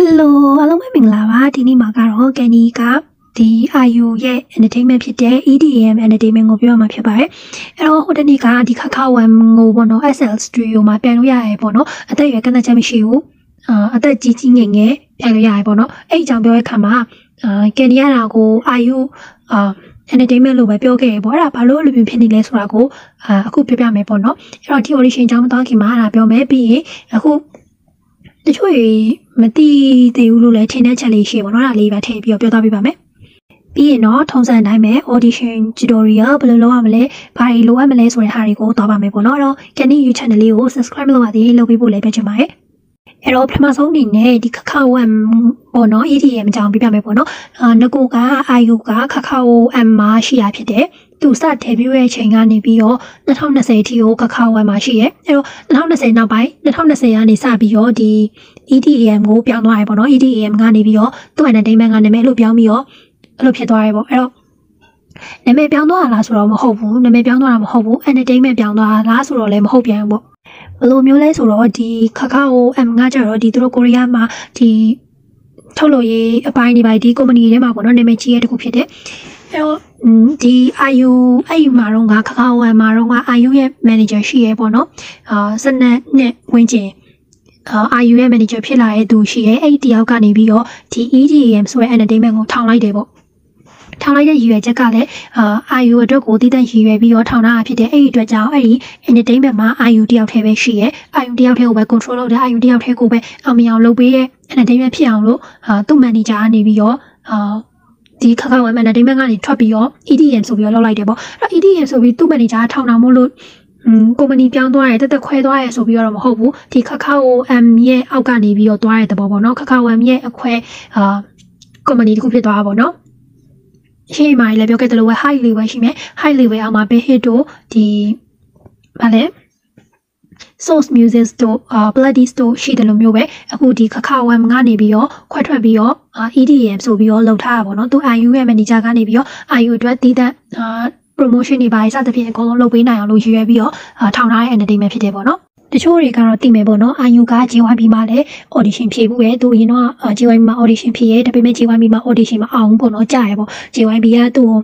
ဟယ်လိုအားလုံးပဲမင်္ဂလာပါဒီနေ့မှာကတော့ကန်နီကဒီ IU ရဲ့ entertainment ဖြစ်တဲ့ EDM entertainment ကိုပြောရမှာဖြစ်ပါတယ်အဲ့တော့ဟိုတနေ့ကဒီခခဝမ်ကိုပေါ့နော် SL Studio မှာပြန်လို့ရရဲပေါ့နော်အသက်အရွယ်ကန့်သတ်ချက်မရှိဘူးအာအသက်ကြီးကြီးငယ်ငယ်ပြန်လို့ရရဲပေါ့နော်အဲ့အကြောင်းပြောတဲ့ခါမှာအာကန်နီရတာကို IU အာ entertainment လို့ပဲပြောခဲ့ရပေါ့အဲ့ဒါဘာလို့အဲ့လိုမျိုးဖြစ်နေလဲဆိုတာကိုအာအခုပြပြမယ်ပေါ့နော်အဲ့တော့ဒီ audition အကြောင်းမသွားခင်မှာအဲ့ဒါပြောမယ်ပြီးရင်အခု တချို့မသိသေးဘူးလို့လည်းထင်တဲ့ချက်လေးရှိပါတော့။ဒါလေးပဲထည့်ပြီးတော့ပြောသွားပြပါမယ်။ပြီးရင်တော့ထုံးစံအတိုင်းပဲ audition tutorial ဘယ်လိုလုပ်ရမလဲ။ဘာတွေလိုအပ်မလဲဆိုတဲ့ဟာတွေကိုသွားပါမယ်ပေါ့နော်။အဲ့တော့ Kenny YouTube channel လေးကို subscribe လုပ်ပါသေးလုပ်ပေးဖို့လည်းပြောချင်ပါတယ်။အဲ့တော့ပထမဆုံးအနေနဲ့ဒီခခဝမ်ပေါ့နော် EDM အကြောင်းပြပြမယ်ပေါ့နော်။အာငကိုက IU ကခခဝမ်မှာရှိရဖြစ်တယ်။ သူစ debut ရဲ့အချိန်ကနေပြီးတော့2020အထိကိုခခဝမ်မှာရှိရဲ။အဲ့တော့2020နောက်ပိုင်း2020ကနေစပြီးတော့ဒီ EDM ကိုပြောင်းသွားရပေါ့နော် EDM ကနေပြီးတော့သူ့ entertainment ကနာမည်လို့ပြောင်းပြီးတော့အဲ့လိုဖြစ်သွားရပေါ့အဲ့တော့နာမည်ပြောင်းသွားတာလားဆိုတော့မဟုတ်ဘူးနာမည်ပြောင်းသွားတာမဟုတ်ဘူး entertainment ပြောင်းသွားတာလားဆိုတော့လည်းမဟုတ်ပြန်ဘူးပေါ့ဘယ်လိုမျိုးလဲဆိုတော့ဒီခခအို M ကကြတော့ဒီသူတို့ကိုရီးယားမှာဒီထုတ်လို့ရေးအပိုင်းတွေပါဒီ company ထဲမှာပေါ့နော်နာမည်ကြီးရဲ့တခုဖြစ်တ ယ်အဲ့တော့ဒီ IU အဲ့ဒီမှာတော့ငါခခအို M မှာတော့ငါ IU ရဲ့ manager ရှိရဲပေါ့နော်အာစနက်နဲ့ဝင်းကျင်အာ IU ရဲ့ manager ဖြစ်လာတဲ့သူရှိရဲအဲ့ဒီတယောက်ကနေပြီးတော့ဒီ EDM ဆိုတဲ့ entertainment ကိုထောင်လိုက်တယ်ပေါ့ထောင်လိုက်တဲ့ရည်ရွယ်ချက်ကလည်းအာ IU အတွက်ကိုတည်တံ့ရည်ရွယ်ပြီးတော့ထောင်တာဖြစ်တဲ့အဲ့ဒီအတွက်ကြောင့်အဲ့ဒီ entertainment မှာ IU တယောက်တည်းပဲရှိရဲ IU တယောက်တည်းကိုပဲ control လုပ်တယ် IU တယောက်တည်းကိုပဲအောင်မြင်အောင်လုပ်ပေးရဲ့ entertainment ဖြစ်အောင်လို့အာသူ့ manager ကနေပြီးတော့အာ ဒီခါခါဝမ် entertainment ကနေထွက်ပြီးတော့ EDM ဆိုပြီးတော့လောက်လိုက်တယ်ပေါ့အဲ့ EDM ဆိုပြီးသူ့ manager ထောင်တာမို့လို့อืมကုမ္ပဏီပြောင်းသွားတယ်တက်တက်ခွဲသွားရဲဆိုပြီးတော့မဟုတ်ဘူးဒီခခအို M ရဲ့အောက်ကနေပြီးတော့သွားတဲ့သဘောပေါ့နော်ခခအို M ရဲ့အခွဲအာကုမ္ပဏီတစ်ခုဖြစ်သွားတာပေါ့နော်ရှေ့မှာလည်းပြောခဲ့တယ်လို့ပဲ high level ရှိမယ် high level အောက်မှာ big hit တို့ဒီဗာလဲ source music တို့ bloody store ရှိတယ်လို့မျိုးပဲအခုဒီခခဝမ်ကနေပြီးတော့ခွဲထွက်ပြီးတော့ EDM ဆိုပြီးတော့လောက်ထားတာပေါ့နော်သူ IU ရဲ့ manager ကနေပြီးတော့ IU အတွက်တည်တဲ့ promotion တွေပါစသဖြင့်အကုန်လုံးလုပ်ပေးနိုင်အောင်လို့ရည်ရွယ်ပြီးတော့ထောင်ထားတဲ့ entertainment ဖြစ်တယ်ပေါ့နော်တချို့တွေကတော့သိမယ်ပေါ့နော် IU က JYP မှာလည်း audition ဖြေဘူးရဲ့သူအရင်တော့ JYP မှာ audition ဖြေရဲ့ဒါပေမဲ့ JYP မှာ audition မအောင်ဘူးပေါ့နော်ကြားရပေါ့ JYP ကသူ့ကို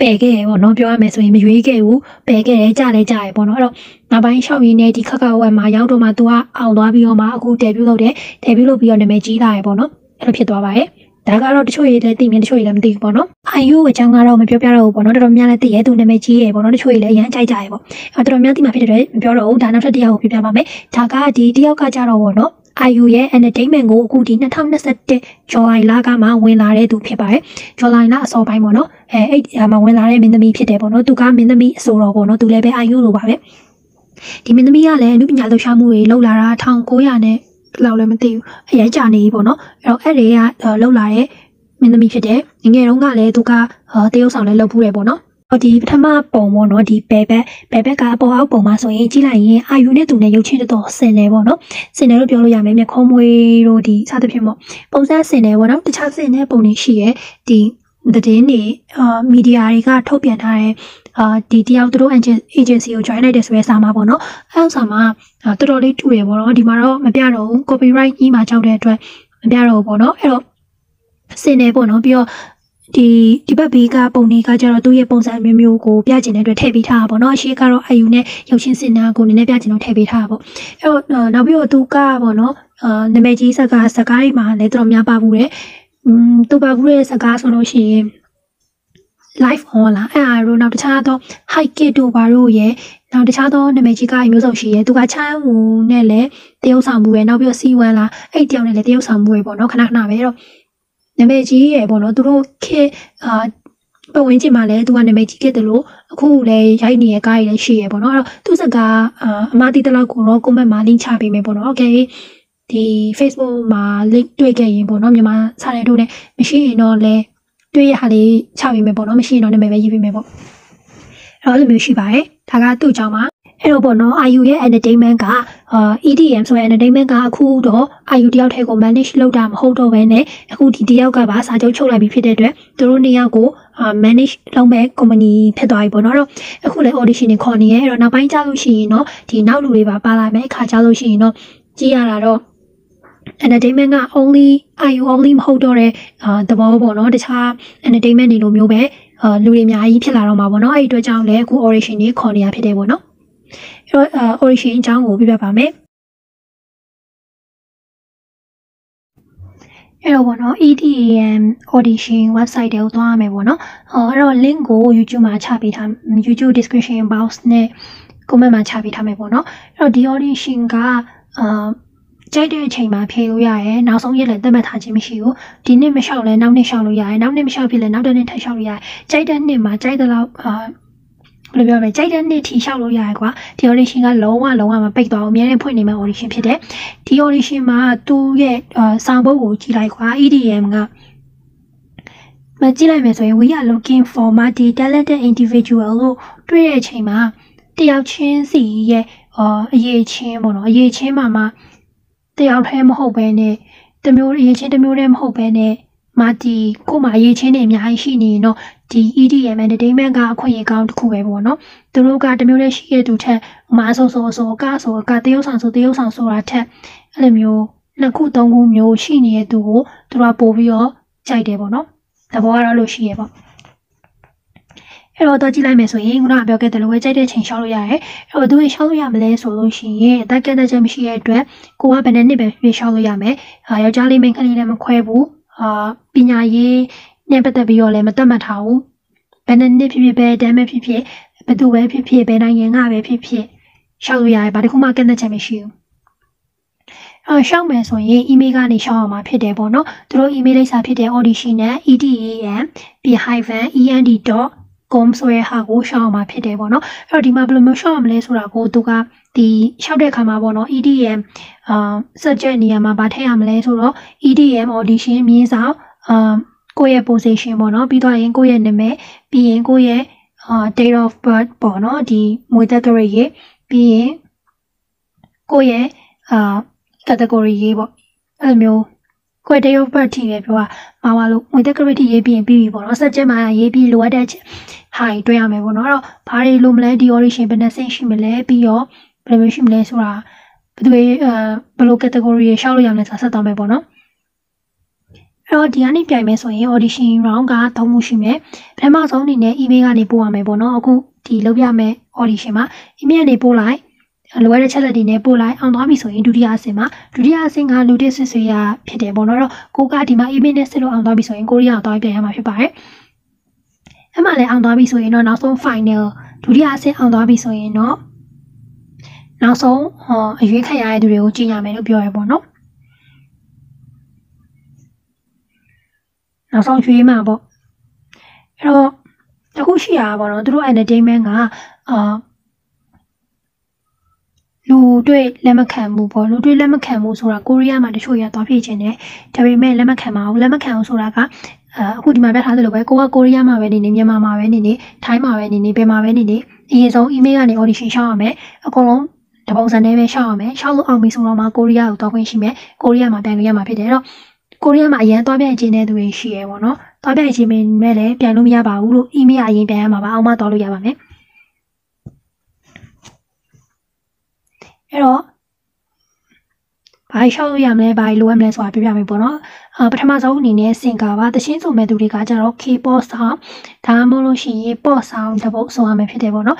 ပယ်ခဲ့ရပေါ့နော်ပြောရမယ်ဆိုရင်မရွေးခဲ့ဘူးပယ်ခဲ့တယ်ကြားလဲကြားရပေါ့နော်အဲ့တော့နောက်ပိုင်းရှောက်ရင်းနဲ့ဒီခက်ခက်ဝက်မှာရောက်တော့မှသူကအောင်သွားပြီးတော့မှအခု debut လုပ်တယ် debut လုပ်ပြီးတော့နာမည်ကြီးလာရပေါ့နော်အဲ့လိုဖြစ်သွားပါရဲ့ဒါကတော့တချို့ရေးလည်းသိမြင်တချို့ရေးလည်းမသိဘူးပေါ့နော်။ IU အကြောင်းကတော့မပြောပြတော့ဘူးပေါ့နော်။တော်တော်များလည်းသိရဲသူနာမည်ကြီးရဲပေါ့နော်။တချို့ရေးလည်းအရင်ကြိုက်ကြရဲပေါ့။အဲတော်တော်များသိမှဖြစ်တဲ့အတွက်မပြောတော့ဘူး။ဒါနောက်ထပ်တစ်ယောက်ကိုပြပြပါမယ်။ဒါကဒီတစ်ယောက်ကကြတော့ပေါ့နော်။ IU ရဲ့ entertainment ကိုအခုဒီ2021 July လကမှဝင်လာတဲ့သူဖြစ်ပါတယ်။ July လအစောပိုင်းပေါ့နော်။အဲအဲ့မှာဝင်လာတဲ့မင်းသမီးဖြစ်တယ်ပေါ့နော်။သူကမင်းသမီးအဆိုတော်ပေါ့နော်။သူလည်းပဲ IU လိုပါပဲ။ဒီမင်းသမီးကလည်းအမှုပညာလှူရှားမှုတွေလုပ်လာတာ1900နဲ့လောက်လည်းမသိဘူးအရင်ကြာနေပြီပေါ့နော်အဲ့တော့အဲ့တွေကလှုပ်လာတဲ့မင်းသမီးဖြစ်တယ်ငငယ်တုန်းကလည်းသူကတရုတ်ဆောင်လည်းလုပ်ဖူးတယ်ပေါ့နော် ဒီပထမပုံပေါ့နော်ဒီဘယ်ဘက်ဘယ်ဘက်ကအပေါ်အောက်ပုံမှာဆိုရင်ကြည့်လိုက်ရင်အာယူနဲ့သူနဲ့ရုပ်ချင်းတော်ဆင်တယ်ပေါ့နော်ဆင်တယ်လို့ပြောလို့ရမယ်မျက်ခုံးမွေးတို့ဒီစသဖြင့်ပေါ့ပုံစံဆင်တယ်ပေါ့နော်တခြားဆင်တဲ့ပုံတွေရှိရဲ့ဒီသတင်းတွေအာမီဒီယာတွေကထုတ်ပြန်ထားတဲ့အာဒီတယောက်သူတို့ agency ကို join လိုက်တယ်ဆိုရဲစာမှာပေါ့နော်အဲစာမှာတော်တော်လေးတူတယ်ပေါ့နော်ဒီမှာတော့မပြတော့ဘူး copyright ကြီးမှာကြောက်တဲ့အတွက်မပြတော့ဘူးပေါ့နော်အဲ့တော့စင်နေပေါ့နော်ပြီးတော့ ဒီဒီဘက်ဘေးကပုံတွေကကျတော့သူ့ရဲ့ပုံစံမျိုးမျိုးကိုပြချင်တဲ့အတွက်ထည့်ပေးထားတာပေါ့နော်အရှိကတော့အယူနဲ့ရုပ်ချင်းစင်နာကိုနည်းနည်းပြချင်တော့ထည့်ပေးထားတာပေါ့အဲ့တော့နောက်ပြီးတော့သူကပေါ့နော်အာနာမည်ကြီးစကားစကားတွေမှာလည်းတော်တော်များပါဘူးတဲ့อืมသူပါဘူးတဲ့စကားဆိုလို့ရှိရင် live on လာအဲ့အားတို့နောက်တခြားသော high kit တို့ဘာတို့ရဲ့နောက်တခြားသောနာမည်ကြီးကမျိုးစုံရှိရဲသူကချမ်းဝူနဲ့လည်းတရုပ်ဆောင်မှုပဲနောက်ပြီးတော့စီဝမ်လာအဲ့တယောက်နဲ့လည်းတရုပ်ဆောင်မှုပဲပေါ့နော်ခဏခဏပဲတော့ နာမည်ကြီးရယ်ပေါ့နော်သူတို့ခေအာပတ်ဝန်းကျင်မှာလည်းသူကနာမည်ကြီးခဲ့တယ်လို့အခုလည်းရိုက်နေတဲ့ကားတွေလည်းရှိရယ်ပေါ့နော်အဲ့တော့သူစကားအမတီတလောက်ကိုတော့ comment မှာ link ချပေးမယ်ပေါ့နော် okay ဒီ Facebook မှာ link တွေ့ခဲ့ရင်ပေါ့နော်မြန်မာစာရဲတို့နဲ့မရှိရင်တော့လည်းတွေ့ရဟာလေးချပေးမယ်ပေါ့နော်မရှိရင်တော့နာမည်ပဲရေးပေးမယ်ပေါ့အဲ့တော့အဲ့လိုမျိုးရှိပါတယ်ဒါကသူ့အကြောင်းပါအဲ့တော့ပေါ့နော် IU ရဲ့ entertainment က အာ EDM ဆိုတဲ့ entertainment ကအခုတော့ IU တယောက်တည်းကို manage လုပ်တာမဟုတ်တော့ဘဲနဲ့အခုဒီတယောက်ကပါစာချုပ်ချုပ်လိုက်ပြီးဖြစ်တဲ့အတွက်သူတို့နှစ်ယောက်ကို manage လုပ်မဲ့ company ဖြစ်သွားပြီပေါ့နော်တော့အခုလည်း audition တွေခေါ်နေရဲအဲ့တော့နောက်ပိုင်းကျလို့ရှိရင်တော့ဒီနောက်လူတွေပါပါလာမယ်အခါကျလို့ရှိရင်တော့ကြည့်ရတာတော့ entertainment က only IU only မဟုတ်တော့တဲ့အာသဘောပေါ့နော်တခြား entertainment တွေလိုမျိုးပဲအာလူတွေအများကြီးဖြစ်လာတော့မှာပေါ့နော်အဲ့ဒီအတွက်ကြောင့်လည်းအခု origin ကြီးခေါ်နေရဖြစ်တယ်ပေါ့နော် အဲ့တော့ origin အကြောင်းကိုပြပြပါမယ်အဲ့တော့ပေါ့နော် EDM audition website တွေကိုသွားရမယ်ပေါ့နော်ဟောအဲ့တော့ link ကို YouTube မှာချပေးထား YouTube description box နဲ့ comment မှာချပေးထားမယ်ပေါ့နော်အဲ့တော့ဒီ audition ကအာကြိုက်တဲ့အချိန်မှာဖြေလို့ရတယ်နောက်ဆုံးရက်လည်းသတ်မှတ်ထားခြင်းမရှိဘူးဒီနှစ်မလျှောက်လဲနောက်နှစ်လျှောက်လို့ရတယ်နောက်နှစ်မလျှောက်ဖြစ်လဲနောက်တစ်နှစ်ထပ်လျှောက်လို့ရတယ်ကြိုက်တဲ့နှစ်မှာကြိုက်တဲ့လောက်အာ ဘယ်လိုပြောမလဲကြိုက်တဲ့နှစ်ထီလျှောက်လို့ရတယ်ကွာဒီ audition ကလုံးဝလုံးဝမပိတ်သွားဘူးအများနဲ့ဖွင့်နေမဲ့ audition ဖြစ်တယ်ဒီ audition မှာသူ့ရဲ့စာပုတ်ကိုကြည့်လိုက်ကွာ EDM ကမကြည့်လိုက်မယ်ဆိုရင် we are looking for multi talented individual လို့တွေ့တဲ့အချိန်မှာတယောက်ချင်းစီရဲ့အရေးချင်းပေါ့နော်အရေးချင်းမှာမှတယောက်တည်းမဟုတ်ဘဲနဲ့တမျိုးအရေးချင်းတမျိုးတည်းမဟုတ်ဘဲနဲ့ မာတီကိုမှအရေးချင်းတွေအများကြီးရှိနေရင်တော့ဒီ EDM entertainment ကအခွင့်အရေးကောင်းတစ်ခုပဲပေါ့နော်သူတို့ကတမျိုးတည်းရှိရတူထက်ဥမာဆိုဆိုဆိုကဆိုကတရုပ်ဆောင်ဆိုတရုပ်ဆောင်ဆိုတာထက်အဲ့လိုမျိုးနှစ်ခုသုံးခုမျိုးရှိနေတဲ့သူကိုသူတို့ကပို့ပြီးတော့ကြိုက်တယ်ပေါ့နော်သဘောကတော့လို့ရှိရပေါ့အဲ့တော့တော့ကြည့်လိုက်မယ်ဆိုရင်ခုနကပြောခဲ့တယ်လို့ပဲကြိုက်တဲ့ချိန်ရှောက်လို့ရတယ်အဲ့တော့သူရှောက်လို့ရမလဲဆိုလို့ရှိရင်အသက်ကက်တဲ့ချက်မရှိတဲ့အတွက်ကိုကဘယ်နှစ်နှစ်ပဲဖြစ်ရှောက်လို့ရမယ်အာယောက်ျားလေးမိန်းကလေးလည်းမခွဲဘူး အာပညာရေးနဲ့ပတ်သက်ပြီးတော့လည်းမတတ်မှတ်ထားဘူးဘယ်နှစ်နှစ်ဖြစ်ဖြစ်ပဲတမ်းပဲဖြစ်ဖြစ်ဘယ်သူပဲဖြစ်ဖြစ်ဘယ်နိုင်ငံကပဲဖြစ်ဖြစ်ရှောက်လို့ရတယ်ဘာတစ်ခုမှကက်တဲ့ချက်မရှိဘူးအော်ရှောက်မယ်ဆိုရင် email ကနေရှောက်အောင်မှာဖြစ်တယ်ပေါ့နော်သူတို့ email လိပ်စာဖြစ်တဲ့ audition နဲ့ edam p-end. com ဆိုရဲဟာကိုရှောက်အောင်မှာဖြစ်တယ်ပေါ့နော်အဲ့တော့ဒီမှာဘယ်လိုမျိုးရှောက်အောင်မလဲဆိုတာကိုသူက ဒီရှောက်တဲ့အခါမှာပေါ့နော် EDM အာ subject နေရာမှာဗာထည့်ရမလဲဆိုတော့ EDM audition မြင်းဆောင်အာကိုယ့်ရဲ့ position ပေါ့နော်ပြီးတော့ရင်ကိုယ့်ရဲ့နာမည်ပြီးရင်ကိုယ့်ရဲ့အာ date of birth ပေါ့နော်ဒီမွေသက်ကြရရေးပြီးရင်ကိုယ့်ရဲ့အာ category ရေးပေါ့အဲ့လိုမျိုးခွဲတရုပ်ပတ်ထိပဲပြောတာမှာပါလို့ငွေတက် credit ရေးပြီးရင်ပြီးပြီပေါ့နော် subject မှာရေးပြီးလိုအပ်တဲ့ဟာတွေတွေ့ရမယ်ပေါ့နော်အဲ့တော့ဘာတွေလိုမလဲဒီ origin ဘယ်နှဆင့်ရှိမလဲပြီးတော့ ဘယ်လိုရှိမလဲဆိုတာဘယ်သူအဲဘယ်လို category ရေရှောက်လို့ရမလဲဆိုတာဆက်သွားမယ်ပေါ့နော်အဲ့တော့ဒီကနေပြိုင်မယ်ဆိုရင် audition round ကသုံးမှုရှိမယ်ပထမဆုံးအနေနဲ့ email ကနေပို့ရမယ်ပေါ့နော်အခုဒီလုပ်ရမယ် audition မှာ email ကနေပို့လိုက်လိုအပ်တဲ့ချက်လက်တွေနဲ့ပို့လိုက်အောင်သွားပြီဆိုရင်ဒုတိယအဆင့်မှာဒုတိယအဆင့်ကလူတစ်စစ်ဆွေးရဖြစ်တယ်ပေါ့နော်တော့ကိုကဒီမှာ email နဲ့စစ်လို့အောင်သွားပြီဆိုရင်ကိုရီးယားအောင်သွားပြန်ရမှာဖြစ်ပါတယ်အဲ့မှာလည်းအောင်သွားပြီဆိုရင်တော့နောက်ဆုံး final ဒုတိယအဆင့်အောင်သွားပြီဆိုရင်တော့ နောက်ဆုံးဟောအရွေးခံရတဲ့သူတွေကိုကြည့်ရမယ်လို့ပြောရပေါ့နော်နောက်ဆုံးရွေးမှာပေါ့အဲ့တော့တခုရှိရပါတော့သူတို့ entertainment ကအာလူတွေ့လက်မခံမှုပေါ့လူတွေ့လက်မခံမှုဆိုတာကိုရီးယားမှာတချို့ရသွားဖြစ်ခြင်းနဲ့ဒါပေမဲ့လက်မခံပါဘူးလက်မခံဘူးဆိုတာကအခုဒီမှာပြထားသလိုပဲကိုကကိုရီးယားမှာပဲနေနေမြန်မာမှာပဲနေနေထိုင်းမှာပဲနေနေဘယ်မှာပဲနေနေအရင်ဆုံး email ကနေ audition ရှောက်ရမယ်အကုန်လုံး တပုံစံနဲ့ပဲရှောက်ရမယ်ရှောက်လို့အောင်ပြီဆိုတော့မှကိုရီးယားကိုတောင်းခွင့်ရှိမယ်ကိုရီးယားမှာပြန်လို့ရမှာဖြစ်တယ်အဲ့တော့ကိုရီးယားမှာအရင်သွားပြိုင်ခြင်းတဲ့သူတွေရှိရဲပေါ့နော်သွားပြိုင်ခြင်းမဲ့လည်းပြန်လို့မရပါဘူးလို့ email အရင်ပြန်ရမှာပါအောင်မသွားလို့ရပါမယ်အဲ့တော့ဘာရှောက်လို့ရမလဲဘာလိုရမလဲဆိုတာပြပြမယ်ပေါ့နော်အပထမဆုံးအနေနဲ့စင်ကာပါတချင်းဆိုမဲ့သူတွေကကြတော့ K-pop sound ဒါမှမဟုတ်လို့ရှိရင် pop sound တပုတ်ဆိုရမယ်ဖြစ်တယ်ပေါ့နော်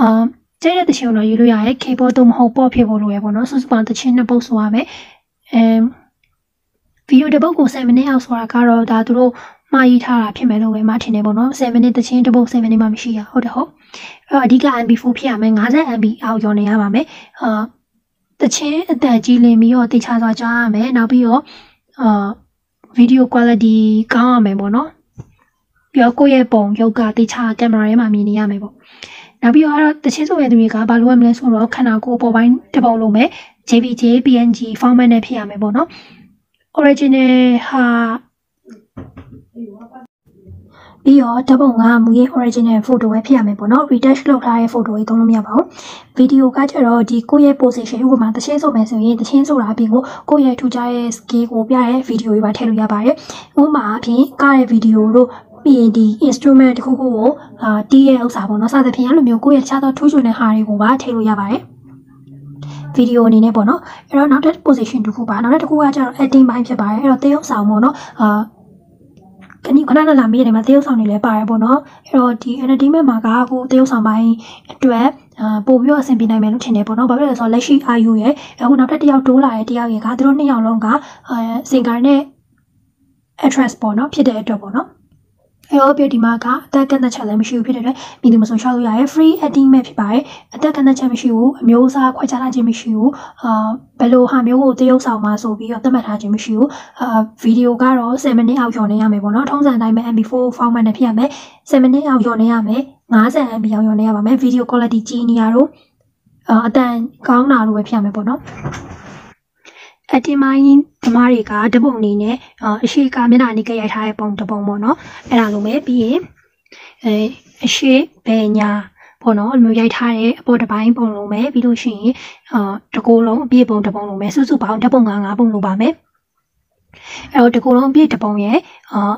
အာ ကျတဲ့တချင်းတော့ယူလို့ရတယ် K-pop တော့မဟုတ် pop ဖြစ်ဖို့လိုရပေါ့နော်စုစုပေါင်းတချင်းနှစ်ပုတ်ဆိုရမယ်အဲဗီဒီယိုတစ်ပုတ်ကို7မိနစ်အောက်ဆိုတာကတော့ဒါသူတို့မှားရေးထားတာဖြစ်မယ်လို့ပဲမထင်နေပေါ့နော်7မိနစ်တချင်းတစ်ပုတ်7မိနစ်မှမရှိရဟုတ်တယ်ဟုတ်အဲ့တော့အဓိက MB4 ဖြစ်ရမယ်50 MB အောက်ရောနေရပါမယ်အာတချင်းအသက်ကြီးလင်ပြီးတော့တိချစွာကြားရမယ်နောက်ပြီးတော့အာဗီဒီယို quality ကောင်းရမယ်ပေါ့နော်ပြီးတော့ကိုယ့်ရဲ့ပုံရုပ်ကတိချကင်မရာထဲမှာမြင်နေရမယ်ပေါ့ နောက်ပြီးတော့အဲ့တော့တချင်းဆိုတဲ့သူတွေကဘာလို့ရမလဲဆိုတော့ခန္ဓာကိုယ်ပေါ်ပိုင်းတစ်ပုံလုံးပဲ JPG PNG format နဲ့ဖြစ်ရမယ်ပေါ့နော် original ဟာပြီးတော့ဓာတ်ပုံကမူရဲ့ original photo ပဲဖြစ်ရမယ်ပေါ့နော် retouch လုပ်ထားတဲ့ photo ကြီးသုံးလို့မရပါဘူးဗီဒီယိုကကျတော့ဒီကိုယ့်ရဲ့ position ဥပမာတချင်းဆိုမယ်ဆိုရင်တချင်းဆိုတာအပြင်ကိုကိုယ့်ရဲ့ထူခြားတဲ့ skill ကိုပြတဲ့ဗီဒီယိုတွေပါထည့်လို့ရပါတယ်ဥပမာအပြင်ကားတဲ့ဗီဒီယိုတို့ ပြီးရင်ဒီ instrument တခုခုကိုအာတီးရဲ့ဥစ္စာပေါ့နော်စသဖြင့်အဲ့လိုမျိုးကိုယ့်ရဲ့ခြားသောထူးချွန်တဲ့ဟာတွေကိုပါထည့်လို့ရပါတယ်ဗီဒီယိုအနေနဲ့ပေါ့နော်အဲ့တော့နောက်တစ် position တစ်ခုပါနောက်တစ်ခုကကျတော့ editing ဘိုင်းဖြစ်ပါတယ်အဲ့တော့တရုပ်ဆောင်ပေါ့နော်အာခဏခဏလာမေးတယ်မှာတရုပ်ဆောင်တွေလည်းပါတယ်ပေါ့နော်အဲ့တော့ဒီ entertainment မှာကအခုတရုပ်ဆောင်ပိုင်းအတွက်အာပို့ပြီးတော့အဆင်ပြေနိုင်မယ်လို့ထင်တယ်ပေါ့နော်ဘာဖြစ်လဲဆိုတော့လက်ရှိ IU ရဲ့အခုနောက်ထပ်တစ်ယောက်တိုးလာတဲ့တစ်ယောက်ရဲ့ကသူတို့နှစ်ယောက်လုံးကအာစင်ကာနဲ့ address ပေါ့နော်ဖြစ်တဲ့အတွက်ပေါ့နော် အဲ့တော့ပြဒီမှာကအသက်ကန့်သက်ချက်လည်းမရှိဘူးဖြစ်တဲ့အတွက်ပြည်သူမဆိုရှောက်လို့ရရဲ့ free editing မဲ့ဖြစ်ပါတယ်အသက်ကန့်သက်ချက်မရှိဘူးအမျိုးအစားခွဲခြားထားခြင်းမရှိဘူးအာဘယ်လိုဟာမျိုးကိုတရုပ်ဆောင်မှာဆိုပြီးတော့သတ်မှတ်ထားခြင်းမရှိဘူးအာဗီဒီယိုကတော့7မိနစ်အောက်ကျော်နေရမယ်ပေါ့နော်ထုံးစံတိုင်းပဲ MP4 format နဲ့ဖြစ်ရမယ်7မိနစ်အောက်ကျော်နေရမယ်50 MB အောက်ကျော်နေရပါမယ်ဗီဒီယို quality ကြီးနေရတော့အတန်ကောင်းတာလို့ပဲဖြစ်ရမယ်ပေါ့နော် အတင်မိုင်းဓမ္မတွေကတပုံအနေနဲ့အရှိကမျက်နှာနေကြရိုက်ထားတဲ့ပုံတပုံပေါ့နော်အဲ့ဒါလိုပဲပြီးရင်အဲအရှိဘယ်ညာပေါ့နော်အဲ့လိုရိုက်ထားတဲ့အပေါ်တစ်ပိုင်းပုံလုံးပဲပြီးလို့ရှိရင်အာတကူလုံးအပြည့်ပုံတစ်ပုံလုံးပဲစုစုပေါင်းတစ်ပုံက၅ပုံလိုပါမယ်အဲ့တော့တကူလုံးအပြည့်တစ်ပုံရဲ့အာ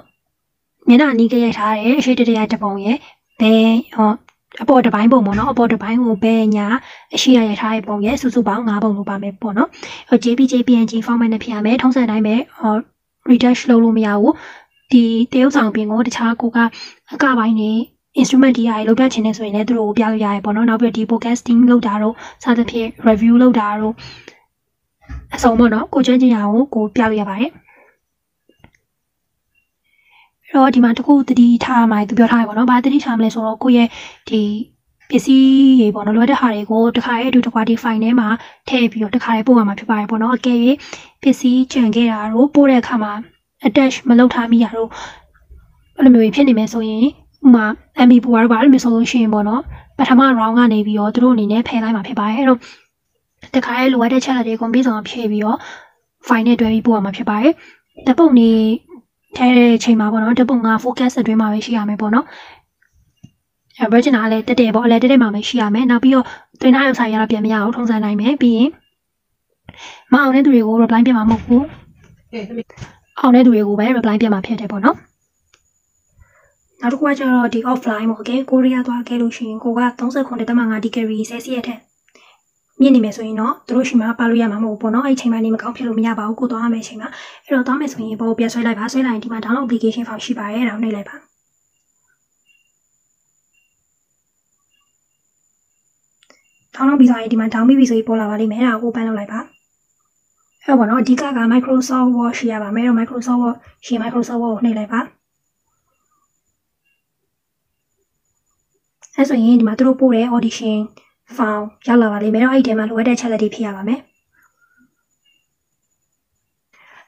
မျက်နှာနီးကြရိုက်ထားတဲ့အရှိတတရတစ်ပုံရဲ့ဘယ်ဟော အပေါ်တစ်ပိုင်းပုံပေါ့နော်အပေါ်တစ်ပိုင်းကိုဘယ်ညာအရှိရရထားတဲ့ပုံရဲ့စုစုပေါင်း၅ပုံလိုပါမယ်ပေါ့နော် JPG PNG format နဲ့ဖြစ်ရမယ်ထုံးစံတိုင်းပဲ retouch လုပ်လို့မရဘူးဒီတရုပ်ဆောင်ပြင်ကိုတခြားကိုကအကပိုင်းနေ instrument ဒီအားလောက်ပြချင်နေဆိုရင်လည်းသူတို့ကိုပြလို့ရတယ်ပေါ့နော်နောက်ပြီးဒီ podcasting လုပ်တာတော့စသဖြင့် review လုပ်တာတော့အစုံပေါ့နော်ကိုကျွမ်းကျင်ရအောင်ကိုပြလို့ရပါတယ် တော့ဒီမှာတခုတတိထားမှသူပြောထားရပါတော့။ဘာတတိထားမလဲဆိုတော့ကိုယ့်ရဲ့ဒီပစ္စည်းတွေပေါ့နော်လိုအပ်တဲ့ဟာတွေကိုတခါရဲ့အတူတကွာဒီ file ထဲမှာထည့်ပြီးတော့တခါလေးပို့ရမှာဖြစ်ပါတယ်ပေါ့နော်။အကယ်၍ပစ္စည်းကြံခဲ့တာတို့ပို့တဲ့အခါမှာ attach မလုပ်ထားမိရတော့အဲ့လိုမျိုးဖြစ်နေမယ်ဆိုရင်ဥမာ MB ပို့ရတော့ဘာလို့မဆိုလို့ရှိရင်ပေါ့နော်ပထမ round ကနေပြီးတော့သူတို့အနေနဲ့ဖယ်လိုက်မှာဖြစ်ပါတယ်အဲ့တော့တခါရဲ့လိုအပ်တဲ့ချက်လက်တွေကိုပြီးဆုံးဖြည့်ပြီးတော့ file နဲ့တွဲပြီးပို့ရမှာဖြစ်ပါတယ်။တပုံနေ ထဲတဲ့အချိန်မှာပေါ့နော်တပုံက focus အတွင်းမှာပဲရှိရမယ်ပေါ့နော်အဲ virgin ကလည်းတက်တယ်ပေါ့အလဲတက်တယ်မှာပဲရှိရမယ်နောက်ပြီးတော့တွင်ထားရုပ်ဆိုင်ရတော့ပြန်မရအောင်ထုံးစံနိုင်မယ်ပြီးရင်မအောင်တဲ့သူတွေကို reply ပြန်မှာမဟုတ်ဘူးအောင်တဲ့သူတွေကိုပဲ reply ပြန်မှာဖြစ်တယ်ပေါ့နော်နောက်တစ်ခုကကျတော့ဒီ offline ပေါ့ okay ကိုရီးယားသွားခဲ့လို့ရှိရင်ကိုက39.5 degree Celsius ထက် မြင့်နေမယ်ဆိုရင်တော့သူတို့ရှိမှပါလို့ရမှာမဟုတ်ဘူးပေါ့နော်အဲ့ဒီချိန်မှာနေမကောင်းဖြစ်လို့မရပါဘူးကိုသွားရမယ့်အချိန်မှာအဲ့တော့သွားမယ်ဆိုရင်ဘောပြန်ဆွဲလိုက်ပါဆွဲလိုက်ရင်ဒီမှာ download application file ရှိပါတယ်အဲ့ဒါကိုနှိပ်လိုက်ပါထောင်းလို့ပြီးသွားရင်ဒီမှာ down ပြီးပြီဆိုပြီးပေါ်လာပါလိမ့်မယ်အဲ့ဒါကို open လုပ်လိုက်ပါအဲ့တော့ဗောနော်အဓိကက Microsoft Word ရှိရပါမယ်အဲ့တော့ Microsoft Word ရှိ Microsoft Word ကိုနှိပ်လိုက်ပါအဲ့ဆိုရင်ဒီမှာသူတို့ပို့တဲ့ audition file ရောက်လာပါလိမ့်မယ်တော့အဲ့ဒီထဲမှာလိုအပ်တဲ့ချက်လက်တွေဖြည့်ရပါမယ်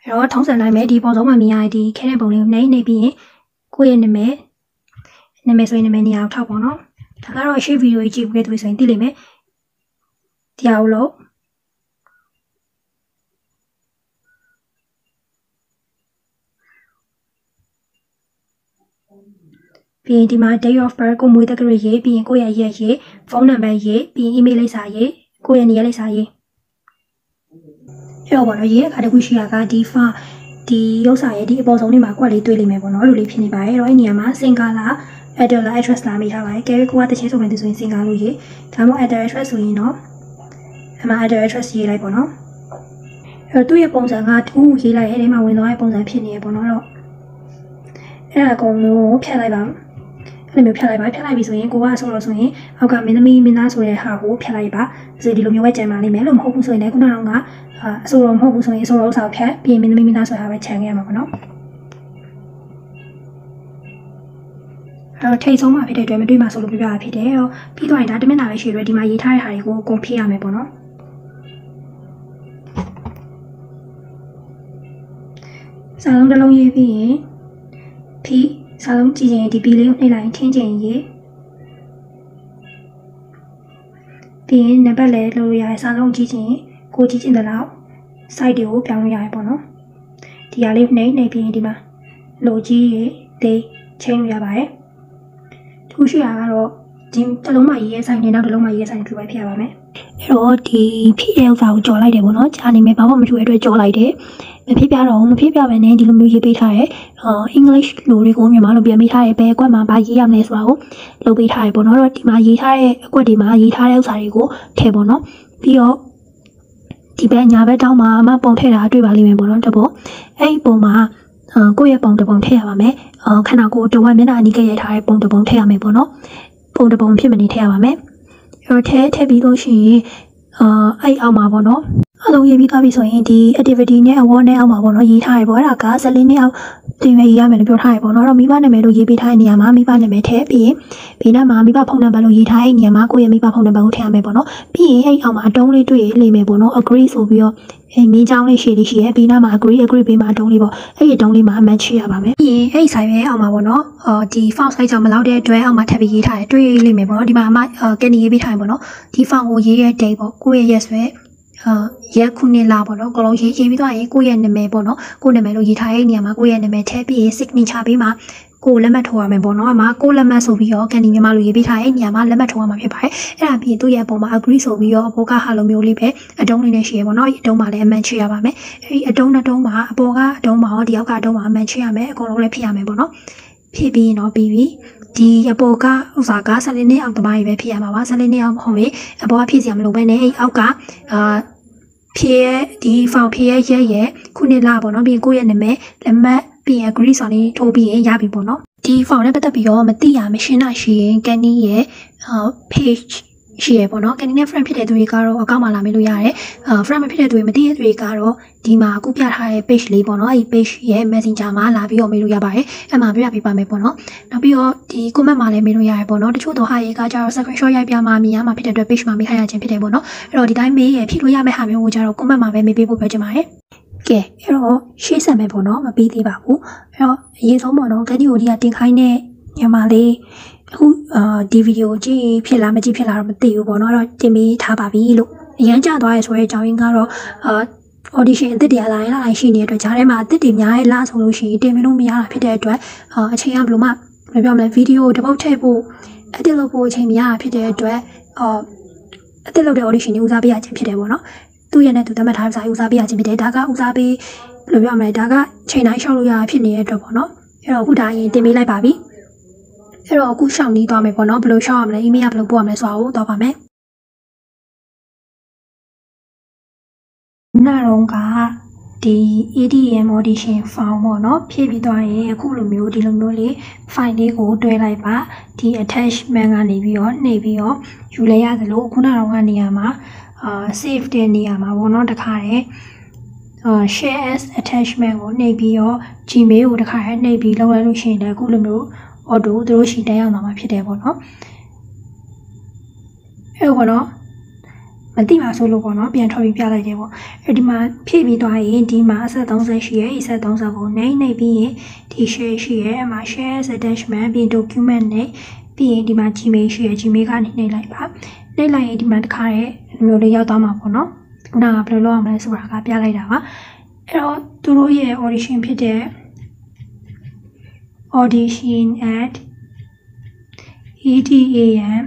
အဲ့တော့ထုံးစံလိုက်မယ်ဒီပေါ်ဆုံးမှာမြင်ရတဲ့ဒီခဲတဲ့ပုံလေးကိုနှိပ်နှိပ်ပြီးရင်ကိုယ့်ရဲ့နာမည်နာမည်ဆိုရင်နာမည်နေရာကိုထောက်ပါတော့ဒါကတော့အရှိဗီဒီယိုကြီးကြည့်ခဲ့သူဆိုရင်သိလိမ့်မယ်တရားဦးလို့ ပြီးရင်ဒီမှာ date of birth ကိုမွေးတက္ကရာရေးပြီးရင်ကိုယ့်ရဲ့ရက်ရေးဖုန်းနံပါတ်ရေးပြီးရင် email လိပ်စာရေးကိုယ့်ရဲ့နေရာလိပ်စာရေးအဲ့တော့ပေါ့နော်ရေးတဲ့အခါတခုရှိတာကဒီဖာဒီရုပ်စာရဲ့ဒီအပေါ်ဆုံးလေးမှာကွက်လေးတွေ့လိမ့်မယ်ပေါ့နော်အဲ့လိုလေးဖြစ်နေပါတယ်အဲ့တော့အဲ့နေရာမှာ single လား adder လား address လားမိထားပါတယ်ကဲကိုကတချင်းဆိုမယ်သူဆိုရင် single လို့ရေးဒါမှမဟုတ် adder address ဆိုရင်တော့အမှ adder address ရေးလိုက်ပေါ့နော်အဲ့တော့သူ့ရဲ့ပုံစံကတူရေးလိုက်အဲ့ဒီမှာဝင်သွားတဲ့ပုံစံဖြစ်နေရပေါ့နော်တော့အဲ့ဒါအကုန်လုံးဖြတ်လိုက်ပါအဲ့ လိုမျိုးဖြတ်လိုက်ပါဖြတ်လိုက်ပြီဆိုရင်ကိုကဆိုတော့ဆိုရင်အောက်ကမင်းသမီးမင်းသားဆိုတဲ့ဟာကိုဖြတ်လိုက်ပါဆိုဒီလိုမျိုးပဲကြံပါလိမ့်မယ်လို့မဟုတ်ဘူးဆိုရင်လည်းခုနကအဆိုတော့မဟုတ်ဘူးဆိုရင်အဆိုတော့ဥစားဖြတ်ပြီးရင်မင်းသမီးမင်းသားဆိုတဲ့ဟာပဲခြံခဲ့ရမှာပေါ့နော်အဲ့တော့ထိတ်ဆုံးမှာဖြစ်တဲ့အတွက်မတွေ့မှာဆိုလို့ပြပြတာဖြစ်တယ်အဲ့တော့ပြီးသွားရင်ဒါတမင်တာပဲရှိရယ်ဒီမှာရေးထားတဲ့ဟာတွေကိုအကုန်ဖြည့်ရမယ်ပေါ့နော်စာလုံးတစ်လုံးရေးပြီးရင်ဖြည့် စာလုံးကြည့်ရင်ဒီပီလေးကိုနှိပ်လိုက်ရင်ထင်းချင်ရေးပြီးရင်နံပါတ်လည်းလို့ရတယ်စာလုံးကြည့်ချင်ကိုကြည့်ချင်တဲ့လောက် site တွေကိုပြောင်းလို့ရတယ်ပေါ့နော်ဒီဟာလေးနှိပ်နှိပ်ပြီးရင်ဒီမှာလိုကြီးရေးဒေးချိန်လို့ရပါတယ်ခုရှိတာကတော့ဒီတစ်လုံးမှရေးရဲဆိုင်နဲ့နောက်တစ်လုံးမှရေးရဲဆိုင်တူပဲဖြစ်ရပါမယ်အဲ့တော့ဒီဖြစ်တဲ့ဥစ္စာကိုကြော်လိုက်တယ်ပေါ့နော်ကြာနေမယ်ဘာမှမထူတဲ့အတွက်ကြော်လိုက်တယ် မဖြစ်ပြတော့မဖြစ်ပြပဲနဲ့ဒီလိုမျိုးရေးပေးထားရဲ့အာအင်္ဂလိပ်လိုတွေကိုမြန်မာလိုပြန်ပေးထားရဲ့ဘယ်အကွက်မှာဘာရေးရမလဲဆိုတာကိုလုပ်ပေးထားရဲ့ပေါ့နော်တော့ဒီမှာရေးထားတဲ့အကွက်တွေမှာရေးထားတဲ့ဥစ္စာတွေကိုထည့်ပေါ့နော်ပြီးတော့ဒီဘက်ညာဘက်တောင်းမှာအမပုံထည့်တာတွေ့ပါလိမ့်မယ်ပေါ့နော်တပုံအဲ့ဒီပုံမှာအာကိုယ့်ရဲ့ပုံတစ်ပုံထည့်ရပါမယ်အာခန္ဓာကိုယ်တဝက်မျက်နှာအနီးကရိုက်ထားတဲ့ပုံတစ်ပုံထည့်ရမယ်ပေါ့နော်ပုံတစ်ပုံဖြစ်မနေထည့်ရပါမယ်အဲ့တော့ထည့်ထည့်ပြီးလို့ရှိရင် အာအဲ့အောက်မှာပေါ့နော်အလုံးရေးပြီးသွားပြီဆိုရင်ဒီ activity နဲ့ award နဲ့အောက်မှာပေါ့နော်ရေးထားရပေါ့အဲ့ဒါကဇလင်းနဲ့အောက် တင်ရရေးရမယ်လို့ပြောထားရပေါ့နော်အဲ့တော့မိဘနာမည်လို့ရေးပေးထားတဲ့နေရာမှာမိဘနာမည်ထည့်ပြီးရင်ဘေးနားမှာမိဘဖုန်းနံပါတ်လို့ရေးထားတဲ့နေရာမှာကိုယ့်ရဲ့မိဘဖုန်းနံပါတ်ကိုထည့်ရမယ်ပေါ့နော်ပြီးရင်အဲ့အောက်မှာအတုံးလေးတွေ့ရလိမ့်မယ်ပေါ့နော် agree ဆိုပြီးတော့အဲငင်းချောင်းလေးရှိလေးရှိရဲ့ဘေးနားမှာ agree agree ပေးမှာအတုံးလေးပေါ့အဲ့ဒီအတုံးလေးမှာအမှန်ချရပါမယ်ပြီးရင်အဲ့ဒီဆိုင်ရဲ့အောက်မှာပေါ့နော်အော်ဒီ font size ကြောင့်မလောက်တဲ့အတွက်အောက်မှာထပ်ပြီးရေးထားတယ်တွေ့ရလိမ့်မယ်ပေါ့နော်ဒီမှာအမကန်နီရေးပေးထားရင်ပေါ့နော်ဒီ font ကိုရေးရဲ့ date ပေါ့ကိုယ့်ရဲ့ yes ပဲ အာရက်ခုနှစ်လာပေါ့နော်အကုန်လုံးရေးရေးပြီးသွားရင်ကိုယ့်ရဲ့နာမည်ပေါ့နော်ကိုယ့်နာမည်လို့ရေးထားတဲ့နေရာမှာကိုယ့်ရဲ့နာမည်ထည့်ပြီး signature ပေးမှာကိုလက်မှတ်ထိုးရမယ်ပေါ့နော်အမကိုလက်မှတ်ဆိုပြီးတော့ကန်ဒီမြန်မာလိုရေးပေးထားတဲ့နေရာမှာလက်မှတ်ထိုးရမှာဖြစ်ပါတယ်အဲ့ဒါပြီးသူ့ရဲ့ပုံမှာ agree ဆိုပြီးတော့အပေါ်ကဟာလိုမျိုးလေးပဲအတုံးလေးနဲ့ရှိရပေါ့နော်အတုံးမှာလည်းအမှန်ချရပါမယ်အဲ့ဒီအတုံးတစ်တုံးမှာအပေါ်ကအတုံးမှာရောဒီအောက်ကအတုံးမှာအမှန်ချရမယ်အကုန်လုံးလည်းဖြစ်ရမယ်ပေါ့နော်ဖြစ်ပြီးတော့ပြီးပြီ ဒီအပေါ်ကဥစားကဆက်လေးနဲ့အောက်တပိုင်းပဲဖြစ်ရမှာပါဆက်လေးနဲ့အောက်မဟုတ်ဘူးအပေါ်ကဖြစ်စီရမလို့ပဲနဲ့အဲ့အောက်ကအာဖြည့်ဒီဖောင်ဖြည့်ရဲ့ရဲ့ခုနှစ်လပေါ့နော်ပြီးကိုယ့်ရဲ့နာမည်လက်မှတ်ပြီးရင် agree ဆိုရင်ထိုးပြီးရင်ရပြီပေါ့နော်ဒီဖောင်နဲ့ပတ်သက်ပြီးတော့မသိရမရှင်းတာရှိရင်ကန်နီရဲ့ page ရှိရပေါ့နော်ကန်နီနဲ့ friend ဖြစ်တဲ့သူတွေကတော့အကောင့်မှာလာမေးလို့ရတယ်အာ friend မဖြစ်တဲ့သူတွေမသိတဲ့သူတွေကတော့ဒီမှာအခုပြထားတဲ့ page လေးပေါ့နော်အဲဒီ page ရဲ့ messenger မှာလာပြီးတော့မေးလို့ရပါတယ်အဲ့မှာပြပြပေးပါမယ်ပေါ့နော်နောက်ပြီးတော့ဒီ comment မှာလည်းမေးလို့ရတယ်ပေါ့နော်တချို့တော့ဟာရေကကြတော့ screenshot ရိုက်ပြမှာမြင်ရမှာဖြစ်တဲ့အတွက် page မှာမေးခိုင်းရခြင်းဖြစ်တယ်ပေါ့နော်အဲ့တော့ဒီတိုင်းမေးရဖြစ်လို့ရမယ့်ဟာမျိုးကိုကြတော့ comment မှာပဲမေးပေးဖို့ပြောချင်ပါတယ်ကဲအဲ့တော့ရှေ့ဆက်မယ်ပေါ့နော်မပြီးသေးပါဘူးအဲ့တော့အရေးဆုံးပေါ့နော်ဂက်ဒီကိုဒီကတင်ခိုင်းတဲ့ညမလေး အခုအာဒီဗီဒီယိုကြည့်ဖြစ်လားမကြည့်ဖြစ်လားတော့မသိဘူးပေါ့နော်အဲ့တော့တင်ပေးထားပါပြီလို့အရန်ကြသွားရဲဆိုတဲ့အကြောင်းရင်းကတော့အာ audition အသစ်တွေလာရင်လာရင်ရှိနေတဲ့အတွက်ဂျားထဲမှာအသစ်တွေများရဲ့လားဆိုလို့ရှိရင်တင်မလို့မရတာဖြစ်တဲ့အတွက်အာအချိန်ကဘယ်လိုမှမပြောမလဲဗီဒီယိုတစ်ပုတ်ထည့်ဖို့အတစ်လုပ်ဖို့အချိန်မရတာဖြစ်တဲ့အတွက်အာအတစ်လုပ်တဲ့ audition တွေဦးစားပေးရခြင်းဖြစ်တယ်ပေါ့နော်သူ့ရဲ့နဲ့သူသတ်မှတ်ထားတဲ့စာရေးဦးစားပေးရခြင်းဖြစ်တယ်ဒါကဦးစားပေးဘယ်လိုပြောမလဲဒါကချိန်တိုင်းရှောက်လို့ရဖြစ်နေတဲ့အတွက်ပေါ့နော်အဲ့တော့အခုဒါရင်တင်ပေးလိုက်ပါပြီ အဲ့တော့အခုရှောက်နေသွားမယ်ပေါ့နော်ဘယ်လိုရှောက်ရမလဲ email ဘယ်လိုပို့ရမလဲဆိုတာကိုတော့ပါမယ်နာတော့ကဒီ ADM audition form ပေါ့နော်ဖြည့်ပြီးသွားရင်အခုလိုမျိုးဒီလိုမျိုးလေး file လေးကိုတွဲလိုက်ပါဒီ attachment ကနေပြီးတော့နှိပ်ပြီးတော့ယူလဲရသလိုခုနကတော့ကနေရာမှာအာ save တဲ့နေရာမှာပေါ့နော်တခါတည်းအာ share as attachment ကိုနှိပ်ပြီးတော့ Gmail ကိုတခါတည်းနှိပ်ပြီးလောက်လိုက်လို့ရှိရင်လည်းအခုလိုမျိုး auto သူတို့ရှိတက်ရောက်လာမှာဖြစ်တယ်ပေါ့နော်အဲ့တော့ပေါ့နော်မသိပါဆိုလို့ပေါ့နော်ပြန်ထွက်ပြီးပြလိုက်တယ်ပေါ့အဲဒီမှာဖြည့်ပြီးသွားရင်ဒီမှာအဆက်30ရှိရဲ့အဆက်30ကိုနှိမ့်နှိမ့်ပြီးရင်ဒီ share ရှိရဲ့အမှာ share as attachment ပြီး document နဲ့ပြီးရင်ဒီမှာ Gmail ရှိရဲ့ Gmail ကနေနှိမ့်လိုက်ပါနှိမ့်လိုက်ရင်ဒီမှာတစ်ခါတည်းမျိုးလေးရောက်သွားမှာပေါ့နော်ခုနကဘယ်လိုလုပ်ရမလဲဆိုတာကပြလိုက်တာပါအဲ့တော့သူတို့ရဲ့ audition ဖြစ်တဲ့ audition at edam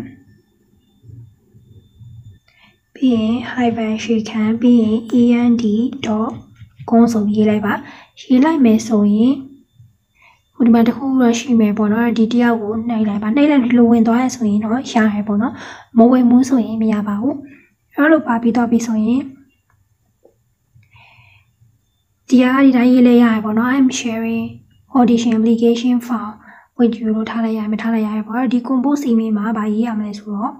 ပြီးရင် hyphen ရှေခံပြီးရင် end.com ဆိုရေးလိုက်ပါရေးလိုက်မယ်ဆိုရင်ဟိုဒီမှာတခုတော့ရှိမယ်ပေါ့နော်ဒီတယောက်ကိုနှိပ်လိုက်ပါနှိပ်လိုက်လို့ဝင်သွားရဆိုရင်တော့ရရပေါ့နော်မဝင်ဘူးဆိုရင်မရပါဘူးအဲ့လိုပါပြီးတော့ပြီဆိုရင်ဒီကဒီတိုင်းရေးလိုက်ရရပေါ့နော် I'm sharing audition application form with you လို့ထားလိုက်ရမယ်ထားလိုက်ရရပေါ့ဒီ compose email မှာဗာရေးရမလဲဆိုတော့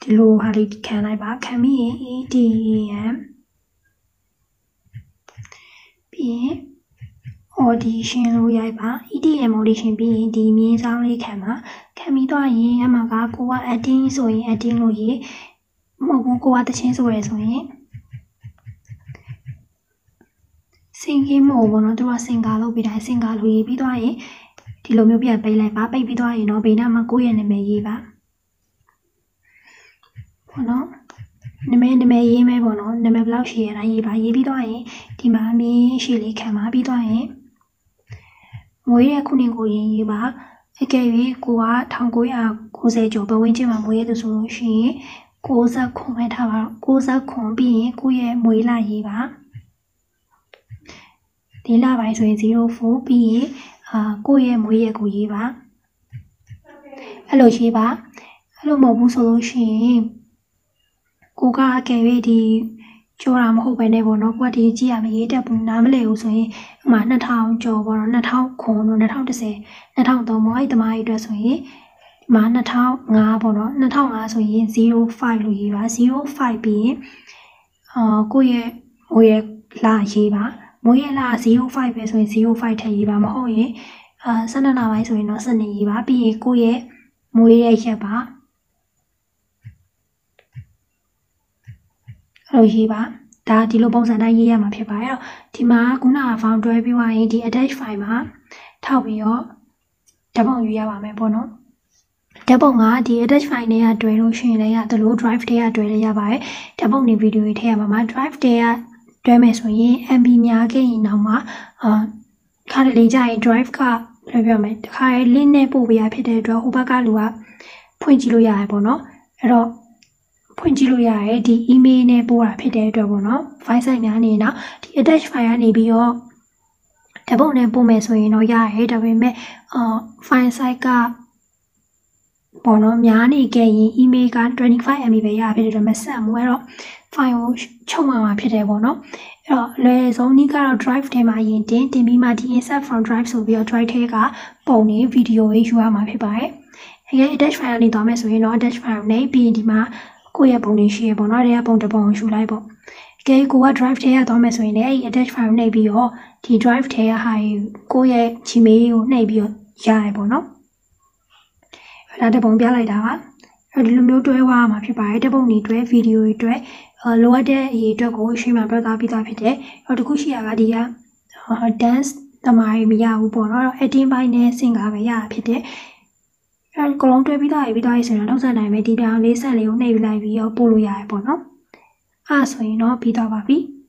ဒီလိုဟာလေးခံလိုက်ပါခံပြီးရင် EDM ပြီးရင် audition လို့ရိုက်ပါ EDM audition ပြီးရင်ဒီမြင်းဆောင်လေးခံပါခံပြီးတော့ရင်အမှကကိုက adding ဆိုရင် adding လို့ရေးမဟုတ်ဘူးကိုကတချင်းဆိုရယ်ဆိုရင် စင်ကင်းမို့ဘောနော်သူကစင်ကာလုပ်ပြီးတိုင်းစင်ကာလို့ရေးပြီးတော့ရင်ဒီလိုမျိုးပြန်ပိတ်လိုက်ပါပိတ်ပြီးတော့ရင်တော့ဘေးနားမှာကိုယ့်ရဲ့နာမည်ရေးပါပေါ့နော်နာမည်နာမည်ရေးမယ်ပေါ့နော်နာမည်ဘယ်လောက်ရှိရတာရေးပါရေးပြီးတော့ရင်ဒီမှာအမင်းရှိလေးခံပါပြီးတော့ရင်ငွေရဲ့ခုနှစ်ကိုရင်ရေးပါအကယ်၍ကိုက1990ကျော်ပတ်ဝန်းကျင်မှာမွေးရသူဆိုလို့ရှိရင်60ခွန်ပဲထားပါတော့60ခွန်ပြီးရင်ကိုယ့်ရဲ့မွေးလာရေးပါ ဒီလပိုင်းဆိုရင်04ပြီးရင်အာကိုယ့်ရဲ့မွေးရက်ကိုရေးပါအဲ့လိုရေးပါအဲ့လိုမဟုတ်ဘူးဆိုလို့ရှိရင်ကိုကအကယ်၍ဒီကြောတာမဟုတ်ပဲねပေါ့နော်ကိုကဒီကြည့်ရမရေးတက်ဘူးနားမလဲဘူးဆိုရင်ဥမာ2000ကျော်ပေါ့နော်2000ခွန်တို့2010 2003ပေါ့အဲ့ဒီတမားကြီးအတွက်ဆိုရင်ဒီမှာ2005ပေါ့နော်2005ဆိုရင်05လို့ရေးပါ05ပြီးရင်အာကိုယ့်ရဲ့ဟိုရဲ့လာရေးပါ မွေးရလာ05ပဲဆိုရင်05ထည့်ရေးပါမဟုတ်ရင်အာ12လပိုင်းဆိုရင်တော့12ရေးပါပြီးရင်ကိုယ့်ရဲ့မွေးရရက်ပါအဲ့လိုရေးပါဒါဒီလိုပုံစံတိုင်းရေးရမှာဖြစ်ပါတယ်အဲ့တော့ဒီမှာခုနက file တွဲပြီးသွားရင်ဒီ attach file မှာထောက်ပြီးတော့ဓာတ်ပုံယူရပါမယ်ပေါ့နော်ဓာတ်ပုံကဒီ attach file နဲ့ကတွဲလို့ရှိရင်လည်းရတယ်လို့ drive ထဲကတွဲလည်းရပါတယ်ဓာတ်ပုံတွေဗီဒီယိုတွေထည့်ရမှာမှာ drive ထဲက တွဲမယ်ဆိုရင် MB များခဲ့ရင်တော့မှအာခါတလေကြာရင် drive ကဘယ်လိုပြောမလဲတခါလေ link နဲ့ပို့ပေးရဖြစ်တဲ့အတွက်ဟိုဘက်ကလူကဖွင့်ကြည့်လို့ရတယ်ပေါ့နော်အဲ့တော့ဖွင့်ကြည့်လို့ရတယ်ဒီ email နဲ့ပို့တာဖြစ်တဲ့အတွက်ပေါ့နော် file size များနေတော့ဒီ attach file ကနေပြီးတော့ဓာတ်ပုံနဲ့ပို့မယ်ဆိုရင်တော့ရတယ်ဒါပေမဲ့အာ file size ကပေါ့နော်များနေခဲ့ရင် email က 25MB ပဲရဖြစ်တဲ့အတွက်မဆက်ဘူးအဲ့တော့ file ကိုချုပ်မှာမှာဖြစ်တယ်ပေါ့နော်အဲ့တော့အလွယ်ဆုံးနည်းကတော့ drive ထဲမှာရင်တင်တင်ပြီးမှဒီ insert from drive ဆိုပြီးတော့ drive ထဲကပုံနေဗီဒီယိုရေးယူရမှာဖြစ်ပါတယ်အရင် attach file ကနေသွားမယ်ဆိုရင်တော့ attach file နဲ့ပြီးရင်ဒီမှာကိုယ့်ရဲ့ပုံတွေရှိရပေါ့နော်အဲဒီကပုံတစ်ပုံကိုယူလိုက်ပေါ့ကဲကိုက drive ထဲကသွားမယ်ဆိုရင်လည်းအဲဒီ attach file နှိပ်ပြီးတော့ဒီ drive ထဲကဟာကိုယ့်ရဲ့ Gmail ကိုနှိပ်ပြီးတော့ရရပေါ့နော်အဲ့ဒါတစ်ပုံပြလိုက်တာပါအဲဒီလိုမျိုးတွဲဝါရမှာဖြစ်ပါတယ်တပုံတွေတွဲဗီဒီယိုတွေတွဲ လိုအပ်တဲ့အရေးအတွက်ကိုရှင်းမှာပြသပြီးသားဖြစ်တယ်။တော့တခုရှိရကဒီက dance တမားမရဘူးပေါ့နော်။ editing ဘိုင်းနဲ့ singer ပဲရတာဖြစ်တယ်။အဲကလုံးတွဲပြီးသားပြီးသားရေးဆိုတော့နောက်ဆက်နိုင်ပဲဒီတောင်လေးဆက်လေးကိုနှိပ်ပြီးလိုက်ပြီးတော့ပို့လို့ရတယ်ပေါ့နော်။အဲဆိုရင်တော့ပြီးတော့ပါပြီ။